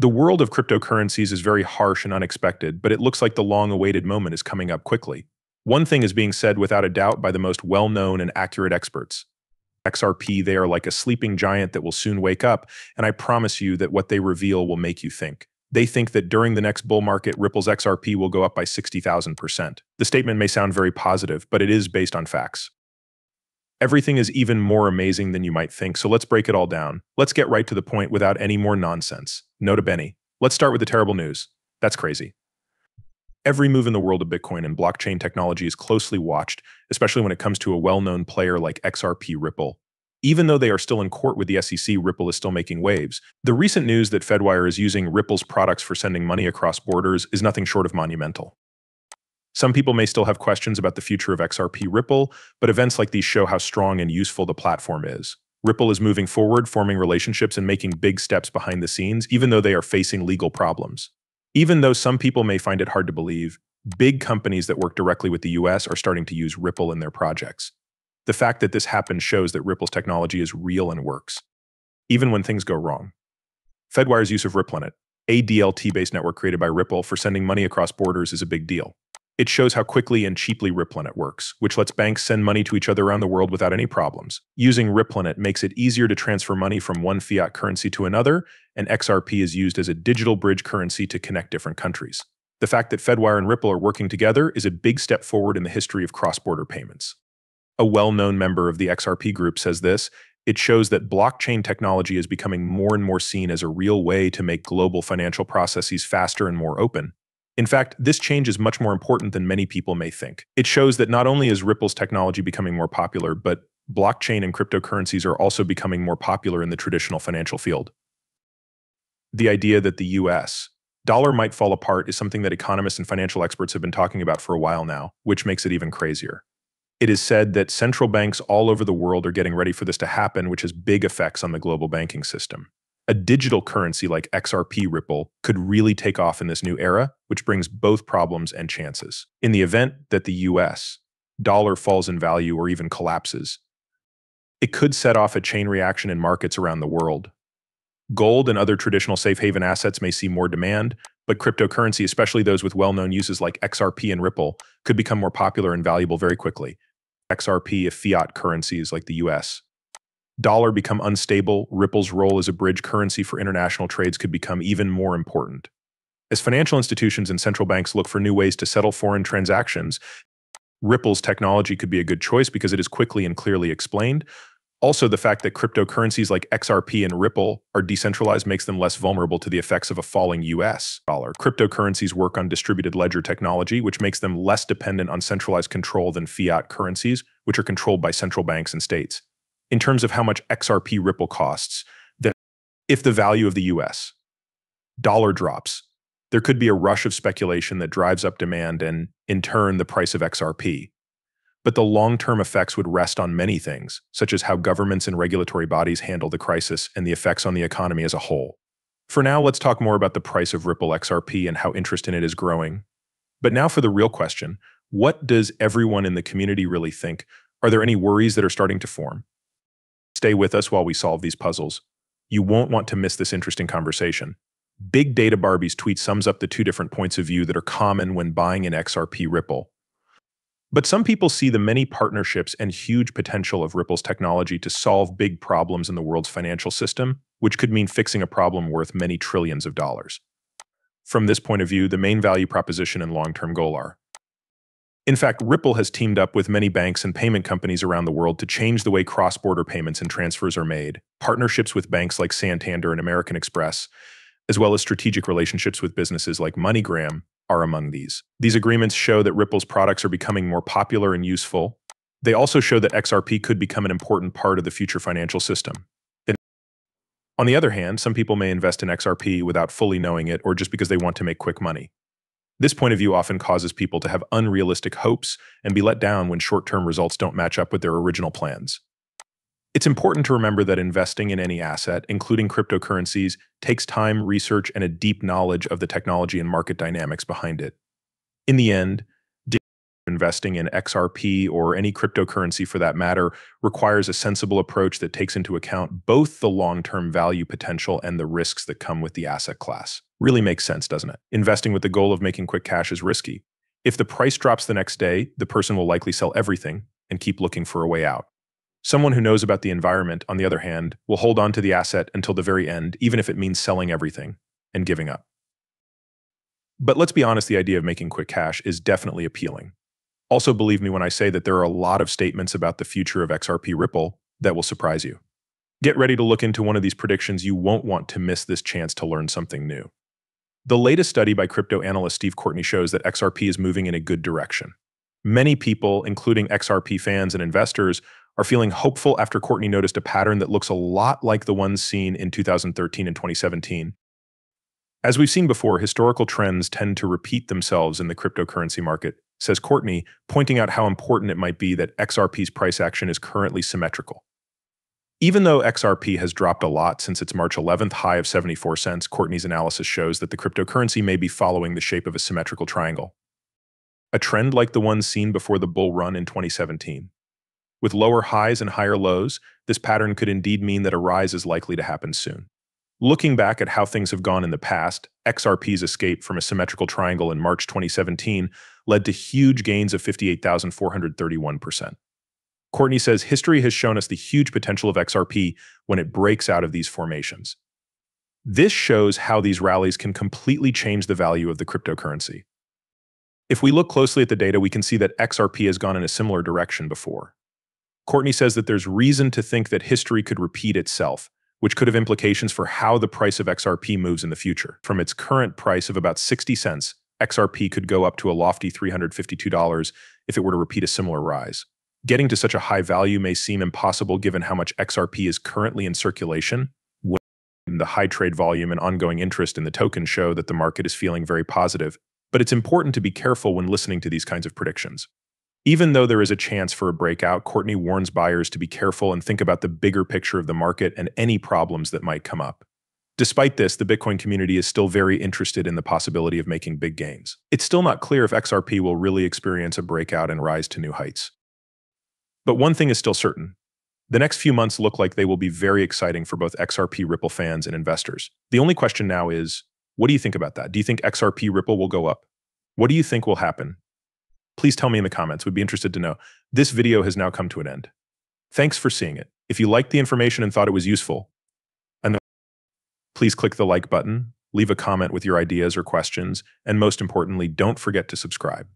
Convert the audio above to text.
The world of cryptocurrencies is very harsh and unexpected, but it looks like the long-awaited moment is coming up quickly. One thing is being said without a doubt by the most well-known and accurate experts. XRP, they are like a sleeping giant that will soon wake up, and I promise you that what they reveal will make you think. They think that during the next bull market, Ripple's XRP will go up by 60,000%. The statement may sound very positive, but it is based on facts. Everything is even more amazing than you might think, so let's break it all down. Let's get right to the point without any more nonsense. Nota bene. Let's start with the terrible news. That's crazy. Every move in the world of Bitcoin and blockchain technology is closely watched, especially when it comes to a well-known player like XRP Ripple. Even though they are still in court with the SEC, Ripple is still making waves. The recent news that Fedwire is using Ripple's products for sending money across borders is nothing short of monumental. Some people may still have questions about the future of XRP Ripple, but events like these show how strong and useful the platform is. Ripple is moving forward, forming relationships and making big steps behind the scenes, even though they are facing legal problems. Even though some people may find it hard to believe, big companies that work directly with the US are starting to use Ripple in their projects. The fact that this happened shows that Ripple's technology is real and works, even when things go wrong. Fedwire's use of RippleNet, a DLT-based network created by Ripple for sending money across borders is a big deal. It shows how quickly and cheaply RippleNet works, which lets banks send money to each other around the world without any problems. Using RippleNet makes it easier to transfer money from one fiat currency to another, and XRP is used as a digital bridge currency to connect different countries. The fact that Fedwire and Ripple are working together is a big step forward in the history of cross-border payments. A well-known member of the XRP group says this, it shows that blockchain technology is becoming more and more seen as a real way to make global financial processes faster and more open. In fact, this change is much more important than many people may think. It shows that not only is Ripple's technology becoming more popular, but blockchain and cryptocurrencies are also becoming more popular in the traditional financial field. The idea that the US dollar might fall apart is something that economists and financial experts have been talking about for a while now, which makes it even crazier. It is said that central banks all over the world are getting ready for this to happen, which has big effects on the global banking system a digital currency like XRP Ripple could really take off in this new era, which brings both problems and chances. In the event that the US dollar falls in value or even collapses, it could set off a chain reaction in markets around the world. Gold and other traditional safe haven assets may see more demand, but cryptocurrency, especially those with well-known uses like XRP and Ripple, could become more popular and valuable very quickly. XRP if fiat currencies like the US dollar become unstable, Ripple's role as a bridge currency for international trades could become even more important. As financial institutions and central banks look for new ways to settle foreign transactions, Ripple's technology could be a good choice because it is quickly and clearly explained. Also, the fact that cryptocurrencies like XRP and Ripple are decentralized makes them less vulnerable to the effects of a falling US dollar. Cryptocurrencies work on distributed ledger technology, which makes them less dependent on centralized control than fiat currencies, which are controlled by central banks and states in terms of how much XRP Ripple costs, that if the value of the US dollar drops, there could be a rush of speculation that drives up demand and, in turn, the price of XRP. But the long-term effects would rest on many things, such as how governments and regulatory bodies handle the crisis and the effects on the economy as a whole. For now, let's talk more about the price of Ripple XRP and how interest in it is growing. But now for the real question, what does everyone in the community really think? Are there any worries that are starting to form? Stay with us while we solve these puzzles. You won't want to miss this interesting conversation. Big Data Barbie's tweet sums up the two different points of view that are common when buying an XRP Ripple. But some people see the many partnerships and huge potential of Ripple's technology to solve big problems in the world's financial system, which could mean fixing a problem worth many trillions of dollars. From this point of view, the main value proposition and long-term goal are in fact, Ripple has teamed up with many banks and payment companies around the world to change the way cross-border payments and transfers are made. Partnerships with banks like Santander and American Express, as well as strategic relationships with businesses like MoneyGram, are among these. These agreements show that Ripple's products are becoming more popular and useful. They also show that XRP could become an important part of the future financial system. On the other hand, some people may invest in XRP without fully knowing it or just because they want to make quick money. This point of view often causes people to have unrealistic hopes and be let down when short-term results don't match up with their original plans. It's important to remember that investing in any asset, including cryptocurrencies, takes time, research, and a deep knowledge of the technology and market dynamics behind it. In the end, investing in XRP or any cryptocurrency for that matter requires a sensible approach that takes into account both the long-term value potential and the risks that come with the asset class. Really makes sense, doesn't it? Investing with the goal of making quick cash is risky. If the price drops the next day, the person will likely sell everything and keep looking for a way out. Someone who knows about the environment, on the other hand, will hold on to the asset until the very end, even if it means selling everything and giving up. But let's be honest, the idea of making quick cash is definitely appealing. Also, believe me when I say that there are a lot of statements about the future of XRP Ripple that will surprise you. Get ready to look into one of these predictions. You won't want to miss this chance to learn something new. The latest study by crypto analyst Steve Courtney shows that XRP is moving in a good direction. Many people, including XRP fans and investors, are feeling hopeful after Courtney noticed a pattern that looks a lot like the ones seen in 2013 and 2017, as we've seen before, historical trends tend to repeat themselves in the cryptocurrency market, says Courtney, pointing out how important it might be that XRP's price action is currently symmetrical. Even though XRP has dropped a lot since its March 11th high of 74 cents, Courtney's analysis shows that the cryptocurrency may be following the shape of a symmetrical triangle. A trend like the one seen before the bull run in 2017. With lower highs and higher lows, this pattern could indeed mean that a rise is likely to happen soon. Looking back at how things have gone in the past, XRP's escape from a symmetrical triangle in March 2017 led to huge gains of 58,431%. Courtney says history has shown us the huge potential of XRP when it breaks out of these formations. This shows how these rallies can completely change the value of the cryptocurrency. If we look closely at the data, we can see that XRP has gone in a similar direction before. Courtney says that there's reason to think that history could repeat itself, which could have implications for how the price of XRP moves in the future. From its current price of about 60 cents, XRP could go up to a lofty $352 if it were to repeat a similar rise. Getting to such a high value may seem impossible given how much XRP is currently in circulation. When the high trade volume and ongoing interest in the token show that the market is feeling very positive, but it's important to be careful when listening to these kinds of predictions. Even though there is a chance for a breakout, Courtney warns buyers to be careful and think about the bigger picture of the market and any problems that might come up. Despite this, the Bitcoin community is still very interested in the possibility of making big gains. It's still not clear if XRP will really experience a breakout and rise to new heights. But one thing is still certain. The next few months look like they will be very exciting for both XRP Ripple fans and investors. The only question now is, what do you think about that? Do you think XRP Ripple will go up? What do you think will happen? Please tell me in the comments. We'd be interested to know. This video has now come to an end. Thanks for seeing it. If you liked the information and thought it was useful, and please click the like button, leave a comment with your ideas or questions, and most importantly, don't forget to subscribe.